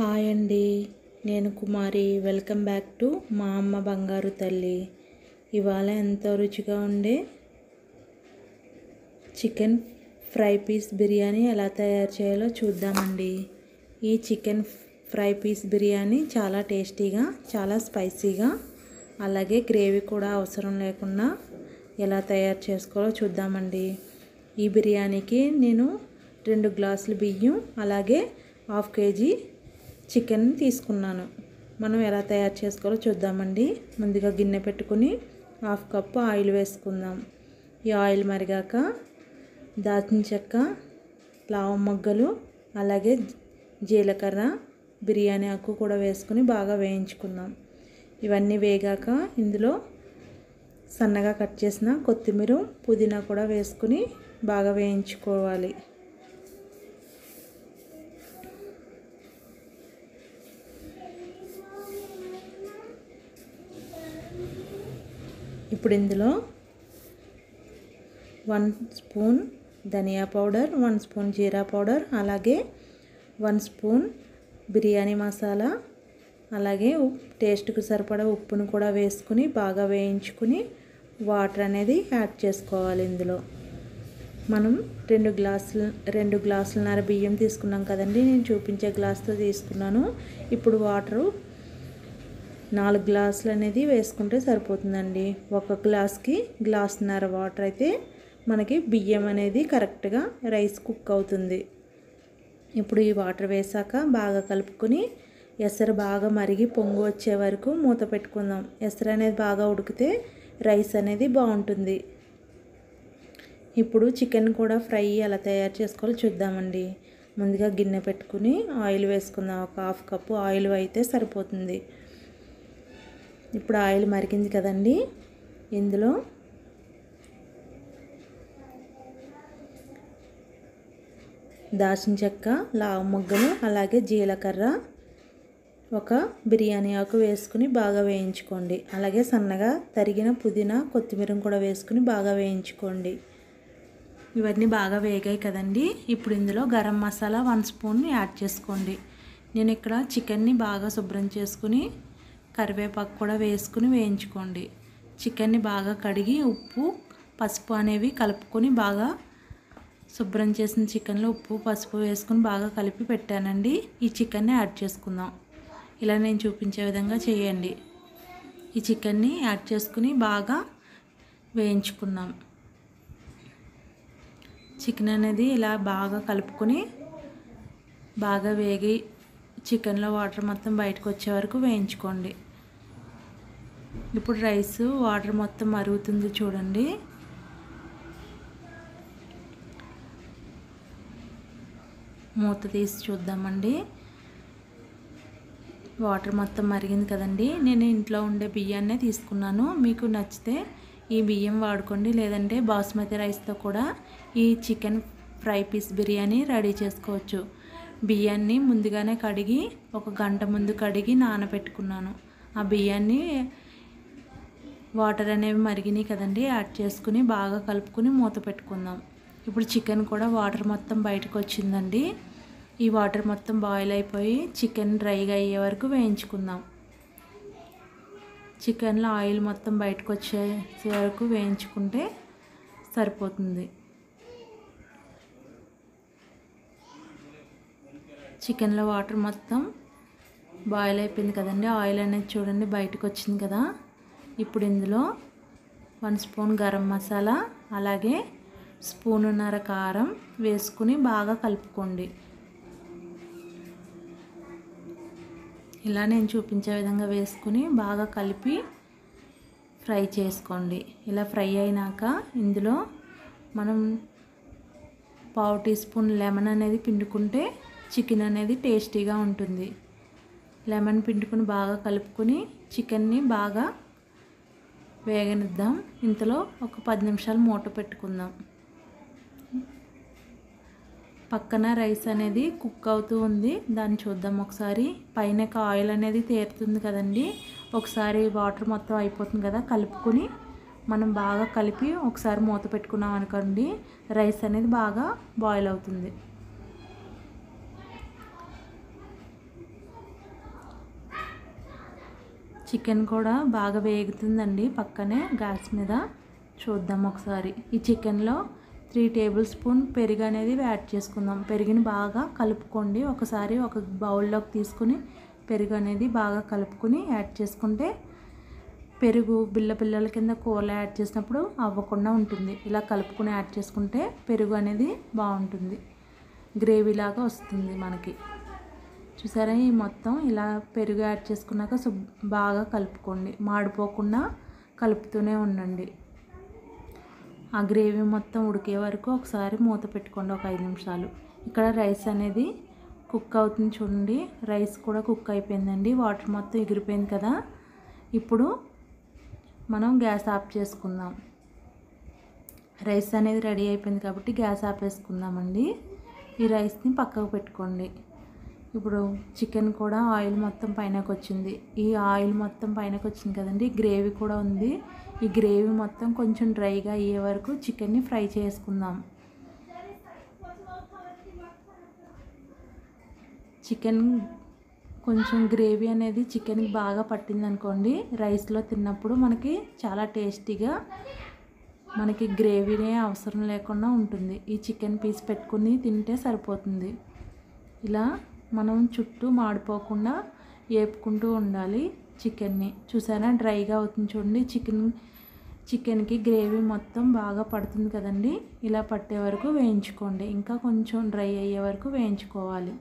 Hi అండి. నేను కుమారి. Welcome back to మా అమ్మ బంగారు తల్లి. ఇవాళ ఎంతో రుచిగా ఉండే? చికెన్ ఫ్రై పీస్ బిర్యానీ ఎలా తయారు చేయాలో చూద్దామండి. ఈ చికెన్ ఫ్రై పీస్ బిర్యానీ చాలా టేస్టీగా చాలా స్పైసీగా అలాగే గ్రేవీ కూడా అవసరం లేకుండా ఎలా తయారు చేసుకోవాలో చూద్దామండి. ఈ బిర్యానీకి నేను రెండు గ్లాసులు బియ్యం అలాగే హాఫ్ కేజీ చికెన్ తీసుకున్నాను. మనం ఎలా తయారు చేసుకోవాలో చూద్దామండి. ముందుగా గిన్నె పెట్టుకుని హాఫ్ కప్పు ఆయిల్ వేసుకుందాం. ఈ ఆయిల్ మరిగాక దాల్చిన చెక్క లావ మొగ్గలు అలాగే జీలకర్ర బిర్యానీ ఆకు కూడా వేసుకుని బాగా వేయించుకుందాం. ఇవన్నీ వేగాక ఇందులో సన్నగా కట్ చేసిన కొత్తిమీర పుదీనా కూడా వేసుకుని బాగా వేయించుకోవాలి. ఇప్పుడు ఇందులో వన్ స్పూన్ ధనియా పౌడర్ వన్ స్పూన్ జీరా పౌడర్ అలాగే వన్ స్పూన్ బిర్యానీ మసాలా అలాగే టేస్ట్కి సరిపడా ఉప్పును కూడా వేసుకుని బాగా వేయించుకుని వాటర్ అనేది యాడ్ చేసుకోవాలి ఇందులో. మనం రెండు గ్లాసులు రెండు గ్లాసులన్నర బియ్యం తీసుకున్నాం కదండి నేను చూపించే గ్లాస్తో తీసుకున్నాను. ఇప్పుడు వాటరు నాలుగు గ్లాసులు అనేది వేసుకుంటే సరిపోతుందండి. ఒక గ్లాస్కి గ్లాసున్నర వాటర్ అయితే మనకి బియ్యం అనేది కరెక్ట్గా రైస్ కుక్ అవుతుంది. ఇప్పుడు ఈ వాటర్ వేసాక బాగా కలుపుకొని ఎసరు బాగా మరిగి పొంగు వచ్చే వరకు మూత పెట్టుకుందాం. ఎసరు అనేది బాగా ఉడికితే రైస్ అనేది బాగుంటుంది. ఇప్పుడు చికెన్ కూడా ఫ్రై ఎలా తయారు చేసుకోవాలో చూద్దామండి. ముందుగా గిన్నె పెట్టుకుని ఆయిల్ వేసుకుందాం. ఒక హాఫ్ కప్పు ఆయిల్ అయితే సరిపోతుంది. ఇప్పుడు ఆయిల్ మరిగింది కదండి. ఇందులో దాల్చిన చెక్క లావు మొగ్గలు అలాగే జీలకర్ర ఒక బిర్యానీ ఆకు వేసుకుని బాగా వేయించుకోండి. అలాగే సన్నగా తరిగిన పుదీనా కొత్తిమీర కూడా వేసుకుని బాగా వేయించుకోండి. ఇవన్నీ బాగా వేగాయి కదండి. ఇప్పుడు ఇందులో garam masala one spoon add చేసుకోండి. నేను ఇక్కడ చికెన్ని బాగా శుభ్రం చేసుకుని కరివేపాకు కూడా వేసుకుని వేయించుకోండి. చికెన్ని బాగా కడిగి ఉప్పు పసుపు అనేవి కలుపుకొని బాగా శుభ్రం చేసిన చికెన్లో ఉప్పు పసుపు వేసుకుని బాగా కలిపి పెట్టానండి. ఈ చికెన్ని యాడ్ చేసుకుందాం. ఇలా నేను చూపించే విధంగా చేయండి. ఈ చికెన్ని యాడ్ చేసుకుని బాగా వేయించుకున్నాం చికెన్ అనేది ఇలా బాగా కలుపుకొని బాగా వేగి చికెన్లో వాటర్ మొత్తం బయటకు వచ్చే వరకు వేయించుకోండి. ఇప్పుడు రైస్ వాటర్ మొత్తం మరుగుతుంది చూడండి. మూత తీసి చూద్దామండి. వాటర్ మొత్తం మరిగింది కదండి. నేను ఇంట్లో ఉండే బియ్యాన్నే తీసుకున్నాను. మీకు నచ్చితే ఈ బియ్యం వాడుకోండి. లేదంటే బాస్మతి రైస్తో కూడా ఈ chicken fry piece biryani ready చేసుకోవచ్చు. బియ్యాన్ని ముందుగానే కడిగి ఒక గంట ముందు కడిగి నానబెట్టుకున్నాను. ఆ బియ్యాన్ని వాటర్ అనేవి మరిగినాయి కదండి యాడ్ చేసుకుని బాగా కలుపుకుని మూత పెట్టుకుందాం. ఇప్పుడు చికెన్ కూడా వాటర్ మొత్తం బయటకు వచ్చిందండి. ఈ వాటర్ మొత్తం బాయిల్ అయిపోయి చికెన్ డ్రైగా అయ్యే వరకు వేయించుకుందాం. చికెన్లో ఆయిల్ మొత్తం బయటకు వచ్చే వరకు వేయించుకుంటే సరిపోతుంది. చికెన్లో వాటర్ మొత్తం బాయిల్ అయిపోయింది కదండి. ఆయిల్ అనేది చూడండి బయటకు వచ్చింది కదా. ఇప్పుడు ఇందులో వన్ స్పూన్ గరం మసాలా అలాగే స్పూనున్నర కారం వేసుకుని బాగా కలుపుకోండి. ఇలా నేను చూపించే విధంగా వేసుకుని బాగా కలిపి ఫ్రై చేసుకోండి. ఇలా ఫ్రై అయినాక ఇందులో మనం పావు టీ స్పూన్ లెమన్ అనేది పిండుకుంటే చికెన్ అనేది టేస్టీగా ఉంటుంది. లెమన్ పిండుకుని బాగా కలుపుకొని చికెన్ని బాగా వేగనిద్దాం. ఇంతలో ఒక పది నిమిషాలు మూట పెట్టుకుందాం. పక్కన రైస్ అనేది కుక్ అవుతూ ఉంది. దాన్ని చూద్దాం ఒకసారి. పైన ఆయిల్ అనేది తేరుతుంది కదండి. ఒకసారి వాటర్ మొత్తం అయిపోతుంది కదా కలుపుకొని మనం బాగా కలిపి ఒకసారి మూత పెట్టుకున్నాం అనుకోండి రైస్ అనేది బాగా బాయిల్ అవుతుంది. చికెన్ కూడా బాగా వేగుతుందండి పక్కనే గ్యాస్ మీద. చూద్దాం ఒకసారి. ఈ చికెన్లో త్రీ టేబుల్ స్పూన్ పెరుగు అనేది యాడ్ చేసుకుందాం. పెరుగుని బాగా కలుపుకోండి. ఒకసారి ఒక బౌల్లోకి తీసుకుని పెరుగు అనేది బాగా కలుపుకుని యాడ్ చేసుకుంటే పెరుగు బిల్ల పిల్లల కింద కూరలు యాడ్ చేసినప్పుడు అవ్వకుండా ఉంటుంది. ఇలా కలుపుకుని యాడ్ చేసుకుంటే పెరుగు అనేది బాగుంటుంది. గ్రేవీ లాగా వస్తుంది మనకి. చూసారా? ఈ మొత్తం ఇలా పెరుగు యాడ్ చేసుకున్నాక శుభ్ బాగా కలుపుకోండి. మాడిపోకుండా కలుపుతూనే ఉండండి. ఆ గ్రేవీ మొత్తం ఉడికే వరకు ఒకసారి మూత పెట్టుకోండి ఒక ఐదు నిమిషాలు. ఇక్కడ రైస్ అనేది కుక్ అవుతుంది చూడండి. రైస్ కూడా కుక్ అయిపోయిందండి. వాటర్ మొత్తం ఎగిరిపోయింది కదా. ఇప్పుడు మనం గ్యాస్ ఆఫ్ చేసుకుందాం. రైస్ అనేది రెడీ అయిపోయింది కాబట్టి గ్యాస్ ఆపేసుకుందామండి ఈ రైస్ని పక్కకు పెట్టుకోండి. ఇప్పుడు చికెన్ కూడా ఆయిల్ మొత్తం పైనకు వచ్చింది ఈ ఆయిల్ మొత్తం పైనకు వచ్చింది కదండి గ్రేవీ కూడా ఉంది. ఈ గ్రేవీ మొత్తం కొంచెం డ్రైగా అయ్యే వరకు చికెన్ని ఫ్రై చేసుకుందాం. చికెన్ కొంచెం గ్రేవీ అనేది చికెన్కి బాగా పట్టింది అనుకోండి రైస్లో తిన్నప్పుడు మనకి చాలా టేస్టీగా మనకి గ్రేవీనే అవసరం లేకుండా ఉంటుంది. ఈ చికెన్ పీస్ పెట్టుకుని తింటే సరిపోతుంది. ఇలా మనం చుట్టూ మాడిపోకుండా వేపుకుంటూ ఉండాలి చికెన్ని. చూసారా? డ్రైగా అవుతుంది చూడండి. చికెన్ చికెన్కి గ్రేవీ మొత్తం బాగా పడుతుంది కదండి. ఇలా పట్టే వరకు వేయించుకోండి. ఇంకా కొంచెం డ్రై అయ్యే వరకు వేయించుకోవాలి.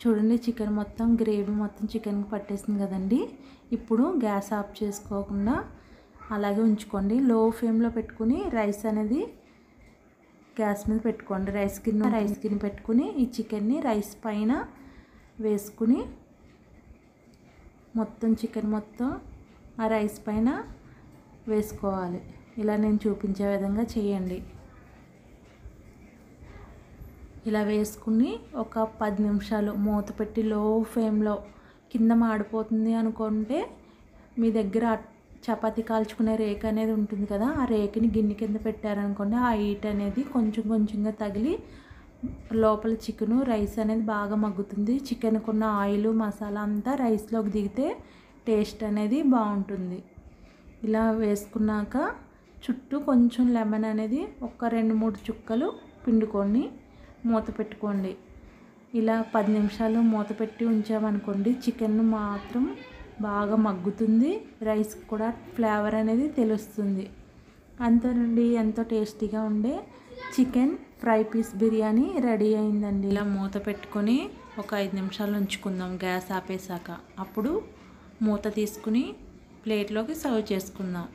చూడండి చికెన్ మొత్తం గ్రేవీ మొత్తం చికెన్కి పట్టేసింది కదండి. ఇప్పుడు గ్యాస్ ఆఫ్ చేసుకోకుండా అలాగే ఉంచుకోండి. లో ఫ్లేమ్లో పెట్టుకుని రైస్ అనేది గ్యాస్ మీద పెట్టుకోండి. రైస్ గిన్నె రైస్ గిన్నె పెట్టుకుని ఈ చికెన్ని రైస్ పైన వేసుకుని మొత్తం చికెన్ మొత్తం ఆ రైస్ పైన వేసుకోవాలి. ఇలా నేను చూపించే విధంగా చేయండి. ఇలా వేసుకుని ఒక పది నిమిషాలు మూత పెట్టి లో ఫ్లేమ్లో కింద మాడిపోతుంది అనుకుంటే మీ దగ్గర చపాతీ కాల్చుకునే రేక్ అనేది ఉంటుంది కదా ఆ రేకుని గిన్నె కింద పెట్టారనుకోండి ఆ హీట్ అనేది కొంచెం కొంచెంగా తగిలి లోపల చికెను రైస్ అనేది బాగా మగ్గుతుంది. చికెన్కి ఉన్న ఆయిల్ మసాలా అంతా రైస్లోకి దిగితే టేస్ట్ అనేది బాగుంటుంది. ఇలా వేసుకున్నాక చుట్టూ కొంచెం లెమన్ అనేది ఒక రెండు మూడు చుక్కలు పిండుకొని మూత పెట్టుకోండి. ఇలా పది నిమిషాలు మూత పెట్టి ఉంచామనుకోండి చికెన్ మాత్రం బాగా మగ్గుతుంది. రైస్ కూడా ఫ్లేవర్ అనేది తెలుస్తుంది. అంతేనండి ఎంతో టేస్టీగా ఉండే chicken fry piece biryani ready అయిందండి. ఇలా మూత పెట్టుకొని ఒక ఐదు నిమిషాలు ఉంచుకుందాం గ్యాస్ ఆపేసాక అప్పుడు మూత తీసుకుని ప్లేట్లోకి సర్వ్ చేసుకుందాం.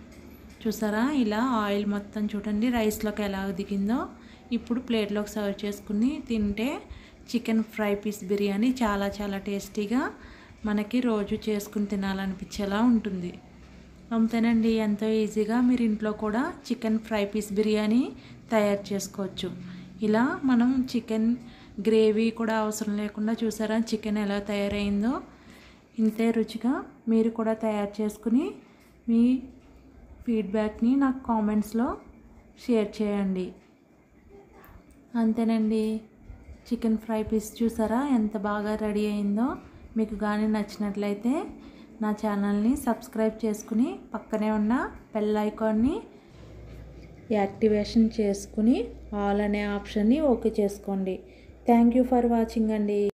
చూసారా? ఇలా ఆయిల్ మొత్తం చూడండి రైస్లోకి ఎలా దిగిందో. ఇప్పుడు ప్లేట్లోకి సర్వ్ చేసుకుని తింటే చికెన్ ఫ్రై పీస్ బిర్యానీ చాలా చాలా టేస్టీగా మనకి రోజు చేసుకుని తినాలనిపించేలా ఉంటుంది. అంతేనండి ఎంతో ఈజీగా మీరు ఇంట్లో కూడా చికెన్ ఫ్రై పీస్ బిర్యానీ తయారు చేసుకోవచ్చు. ఇలా మనం చికెన్ గ్రేవీ కూడా అవసరం లేకుండా చూసారా చికెన్ ఎలా తయారైందో? ఇంతే రుచిగా మీరు కూడా తయారు చేసుకుని మీ ఫీడ్బ్యాక్ని నాకు కామెంట్స్లో షేర్ చేయండి. అంతేనండి చికెన్ ఫ్రై పీస్ చూసారా ఎంత బాగా రెడీ అయిందో? మీకు కానీ నచ్చినట్లయితే నా ఛానల్ని సబ్స్క్రైబ్ చేసుకుని పక్కనే ఉన్న బెల్ ఐకాన్ని యాక్టివేషన్ చేసుకుని ఆల్ అనే ఆప్షన్ని ఓకే చేసుకోండి. థ్యాంక్ యూ ఫర్ వాచింగ్ అండి.